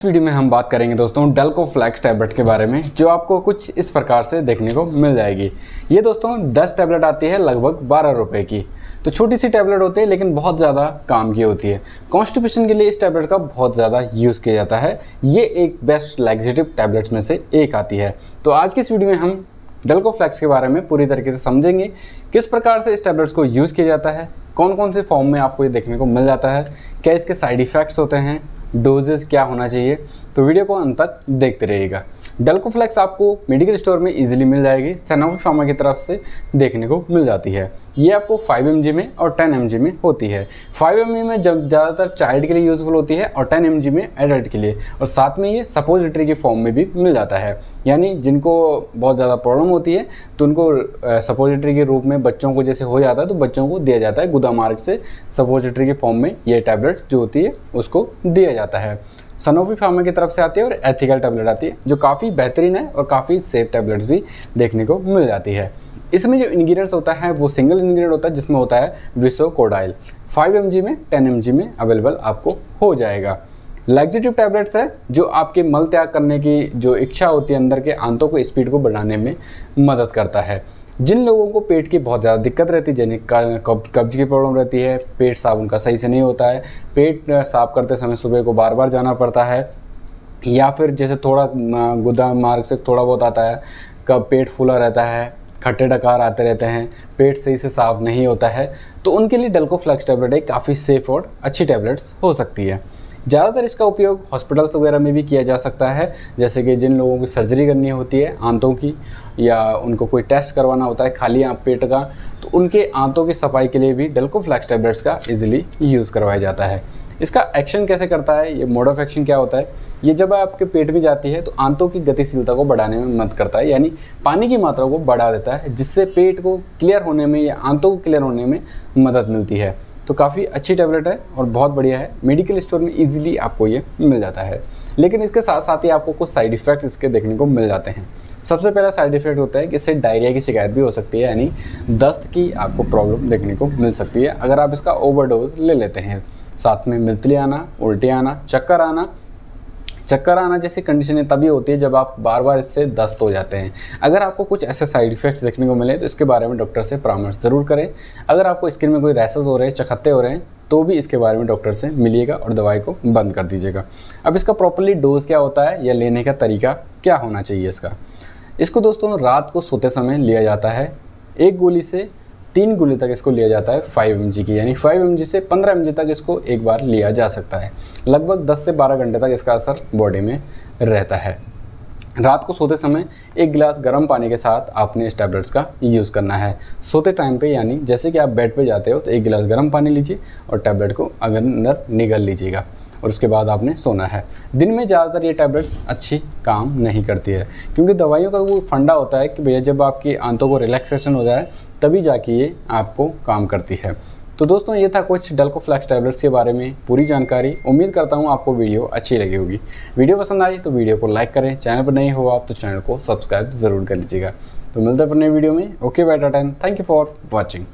इस वीडियो में हम बात करेंगे दोस्तों डेल्को फ्लैक्स टैबलेट के बारे में, जो आपको कुछ इस प्रकार से देखने को मिल जाएगी। ये दोस्तों 10 टैबलेट आती है लगभग बारह रुपए की। तो छोटी सी टैबलेट होती है, लेकिन बहुत ज़्यादा काम की होती है। कॉन्स्टिपेशन के लिए इस टैबलेट का बहुत ज़्यादा यूज़ किया जाता है। ये एक बेस्ट लैक्सेटिव टैबलेट्स में से एक आती है। तो आज की इस वीडियो में हम डेल्को फ्लैक्स के बारे में पूरी तरीके से समझेंगे, किस प्रकार से इस टैबलेट्स को यूज़ किया जाता है कौन कौन से फॉर्म में आपको ये देखने को मिल जाता है, क्या इसके साइड इफ़ेक्ट्स होते हैं डोजेस क्या होना चाहिए? तो वीडियो को अंत तक देखते रहिएगा। डल्कोफ्लेक्स आपको मेडिकल स्टोर में इजीली मिल जाएगी। सैनोफी फार्मा की तरफ़ से देखने को मिल जाती है। ये आपको 5 एम में और 10 एम में होती है। 5 एम में जब ज़्यादातर चाइल्ड के लिए यूज़फुल होती है और 10 एम में एडल्ट के लिए। और साथ में ये सपोजिटरी के फॉर्म में भी मिल जाता है। यानी जिनको बहुत ज़्यादा प्रॉब्लम होती है तो उनको सपोजिटरी के रूप में बच्चों को जैसे हो जाता है तो बच्चों को दिया जाता है। गुदा मार्ग से सपोजिटरी के फॉर्म में ये टैबलेट जो होती है, उसको दिया जाता है। सनोफी फार्मा की तरफ़ से आती है और एथिकल टैबलेट आती है, जो काफ़ी बेहतरीन है और काफ़ी सेफ़ टैबलेट्स भी देखने को मिल जाती है। इसमें जो इंग्रीडियंट्स होता है, वो सिंगल इंग्रीडियंट होता है, जिसमें होता है विसो कोडाइल फाइव एम में टेन एम में अवेलेबल आपको हो जाएगा। लैक्सेटिव टैबलेट्स है, जो आपके मल त्याग करने की जो इच्छा होती है अंदर के आंतों को स्पीड को बढ़ाने में मदद करता है। जिन लोगों को पेट की बहुत ज़्यादा दिक्कत रहती है जिन्हें कब्ज की प्रॉब्लम रहती है, पेट साफ़ उनका सही से नहीं होता है, पेट साफ़ करते समय सुबह को बार बार जाना पड़ता है, या फिर जैसे थोड़ा गुदा मार्ग से थोड़ा बहुत आता है, कब पेट फूला रहता है, खट्टे डकार आते रहते हैं, पेट सही से साफ़ नहीं होता है तो उनके लिए डल्को फ्लैक्स टैबलेट एक काफ़ी सेफ़ और अच्छी टैबलेट्स हो सकती है। ज़्यादातर इसका उपयोग हॉस्पिटल्स वगैरह में भी किया जा सकता है, जैसे कि जिन लोगों की सर्जरी करनी होती है आंतों की, या उनको कोई टेस्ट करवाना होता है खाली आँख, पेट का तो उनके आंतों की सफ़ाई के लिए भी डेल्कोफ्लैक्स टैबलेट्स का इजीली यूज़ करवाया जाता है। इसका एक्शन कैसे करता है, ये मोड ऑफ़ एक्शन क्या होता है, ये जब आपके पेट में जाती है तो आंतों की गतिशीलता को बढ़ाने में मदद करता है, यानी पानी की मात्रा को बढ़ा देता है, जिससे पेट को क्लियर होने में या आंतों को क्लियर होने में मदद मिलती है। तो काफ़ी अच्छी टैबलेट है और बहुत बढ़िया है। मेडिकल स्टोर में ईजिली आपको ये मिल जाता है। लेकिन इसके साथ साथ ही आपको कुछ साइड इफ़ेक्ट्स इसके देखने को मिल जाते हैं। सबसे पहला साइड इफ़ेक्ट होता है कि इससे डायरिया की शिकायत भी हो सकती है, यानी दस्त की आपको प्रॉब्लम देखने को मिल सकती है। अगर आप इसका ओवरडोज ले लेते हैं, साथ में मितली आना, उल्टी आना, चक्कर आना चक्कर आना जैसी कंडीशन तभी होती है जब आप बार बार इससे दस्त हो जाते हैं। अगर आपको कुछ ऐसे साइड इफ़ेक्ट्स देखने को मिले तो इसके बारे में डॉक्टर से परामर्श ज़रूर करें। अगर आपको स्किन में कोई रैसेस हो रहे हैं, चखत्ते हो रहे हैं तो भी इसके बारे में डॉक्टर से मिलिएगा और दवाई को बंद कर दीजिएगा। अब इसका प्रॉपरली डोज क्या होता है या लेने का तरीका क्या होना चाहिए इसका? इसको दोस्तों, रात को सोते समय लिया जाता है। एक गोली से तीन गोली तक इसको लिया जाता है फाइव एम की, यानी फाइव एम से पंद्रह एम तक इसको एक बार लिया जा सकता है। लगभग दस से बारह घंटे तक इसका असर बॉडी में रहता है। रात को सोते समय एक गिलास गर्म पानी के साथ आपने इस टैबलेट्स का यूज़ करना है। सोते टाइम पे यानी जैसे कि आप बेड पे जाते हो तो एक गिलास गर्म पानी लीजिए और टैबलेट को अगर अंदर निगल लीजिएगा। और उसके बाद आपने सोना है। दिन में ज़्यादातर ये टैबलेट्स अच्छी काम नहीं करती है, क्योंकि दवाइयों का वो फंडा होता है कि भैया जब आपकी आंतों को रिलैक्सेशन हो जाए, तभी जाके ये आपको काम करती है। तो दोस्तों, ये था कुछ डल्को फ्लैक्स टैबलेट्स के बारे में पूरी जानकारी। उम्मीद करता हूँ आपको वीडियो अच्छी लगी होगी। वीडियो पसंद आई तो वीडियो को लाइक करें। चैनल पर नहीं हो आप तो चैनल को सब्सक्राइब ज़रूर कर लीजिएगा। तो मिलते हैं अपने वीडियो में। ओके बेटा ten thank you for watching